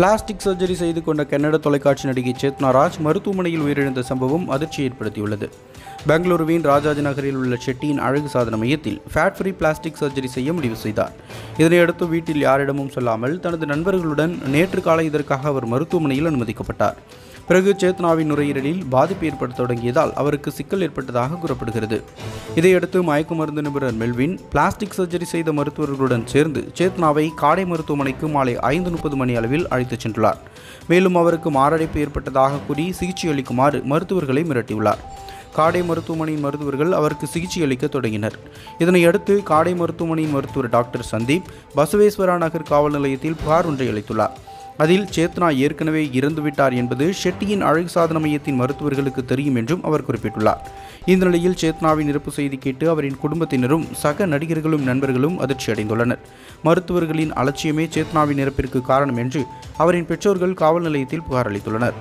Plastic surgery செய்து கொண்ட கன்னட தொலைக்காட்சி நடிகை சேத்னா ராஜ் மருத்துவமனையில் உயிரிழந்த சம்பவம் அதிர்ச்சி ஏற்படுத்தியுள்ளது. பெங்களூருவின் ராஜாஜி நகரில் உள்ள ஷெட்டியின் அழகு சாதன மையத்தில் ஃபேட் ஃப்ரீ பிளாஸ்டிக் சர்ஜரி செய்ய முடிவு செய்தார். இதனையடுத்து வீட்டில் யாரிடமும் சொல்லாமல் தனது நண்பர்களுடன் நேற்று காலை இதற்காக அவர் மருத்துவமனையில் அனுமதிக்கப்பட்டார். பிறகு சேத்னாவின் நுரையீரலில் பாதிப்பு ஏற்பட தொடங்கியதால் அவருக்கு சிக்கல் ஏற்பட்டதாக கூறப்படுகிறது. இதையடுத்து மயக்க மருந்து நிபுணர் மெல்வின் பிளாஸ்டிக் சர்ஜரி செய்த மருத்துவர்களுடன் சேர்ந்து சேத்னாவை காடை மருத்துவமனைக்கு மாலை ஐந்து முப்பது மணி அளவில் அழைத்துச் சென்றுள்ளார். மேலும் அவருக்கு மாரடைப்பு ஏற்பட்டதாக கூறி சிகிச்சை அளிக்குமாறு மருத்துவர்களை மிரட்டியுள்ளார். காடை மருத்துவமனையின் மருத்துவர்கள் அவருக்கு சிகிச்சை அளிக்க தொடங்கினர். இதனையடுத்து காடை மருத்துவமனையின் மருத்துவர் டாக்டர் சந்தீப் பசவேஸ்வரா நகர் காவல் நிலையத்தில் புகார் ஒன்றை அளித்துள்ளார். அதில் சேத்னா ஏற்கனவே இறந்துவிட்டார் என்பது ஷெட்டியின் அழகு சாதன மையத்தின் மருத்துவர்களுக்கு தெரியும் என்றும் அவர் குறிப்பிட்டுள்ளார். இந்த நிலையில் சேத்னாவின் இறப்பு செய்தி கேட்டு அவரின் குடும்பத்தினரும் சக நடிகர்களும் நண்பர்களும் அதிர்ச்சி அடைந்துள்ளனர் மருத்துவர்களின் அலட்சியமே சேத்னாவின் இறப்பிற்கு காரணம் என்று அவரின் பெற்றோர்கள் காவல் நிலையத்தில் புகார் அளித்துள்ளனர்.